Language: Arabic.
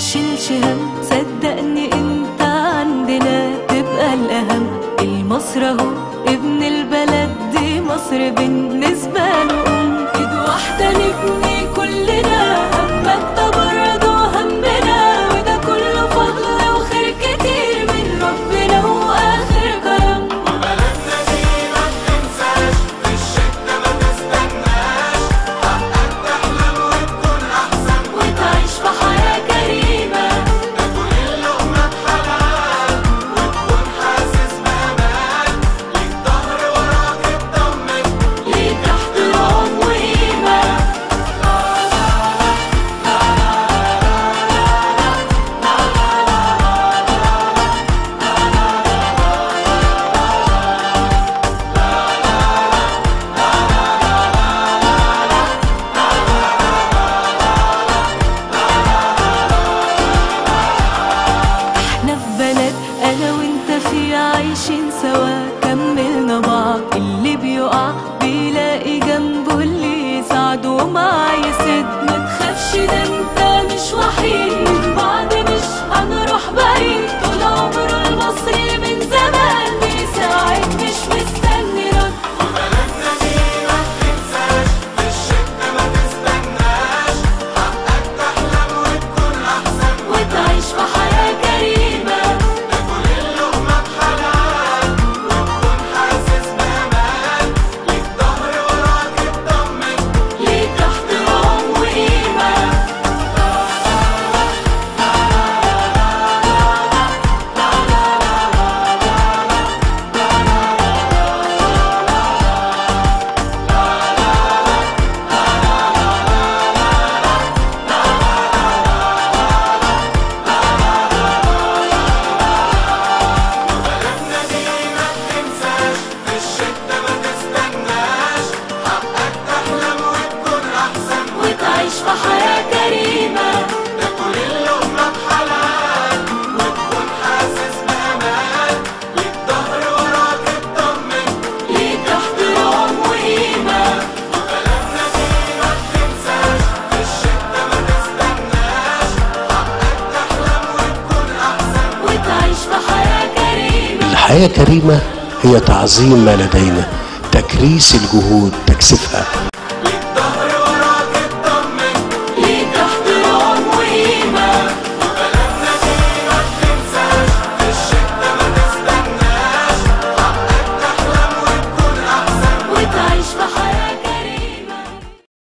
تشيلش هم صدقني انت عندنا تبقى الأهم. المصر اهو ابن البلد دي مصر بنت الحياة كريمة هي تعظيم ما لدينا تكريس الجهود تكسفها